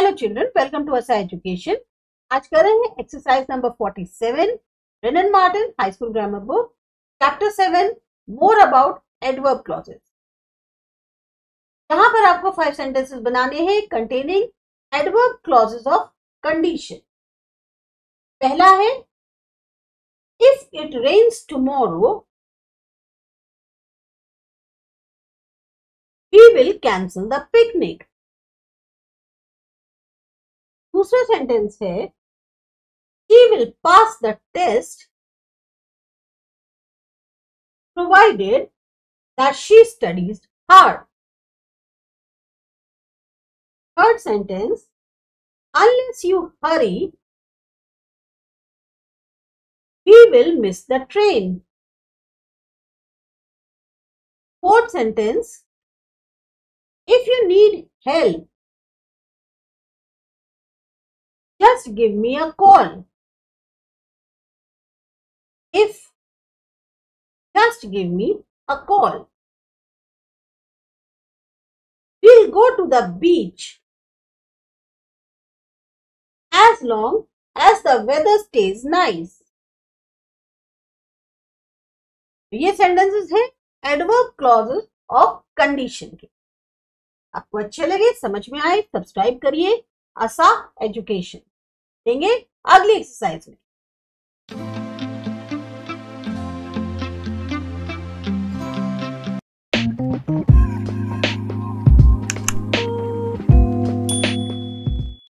children, welcome to Asa education आज कर रहे हैं exercise number 47 Wren Martin high school grammar book chapter 7 more about adverb clauses यहाँ पर आपको फाइव सेंटेंसेस बनाने हैं containing adverb clauses of condition पहला है if it rains tomorrow we will cancel the picnic. दूसरा सेंटेंस है she will pass the test provided that she studies hard. Third sentence unless you hurry, we will miss the train. Fourth sentence if you need help, just give me a call. If just give me a call. We'll go to the beach as long as the weather stays nice. ये sentences है adverb clauses of condition के आपको अच्छे लगे समझ में आए subscribe करिए आसा एजुकेशन देंगे अगली एक्सरसाइज में।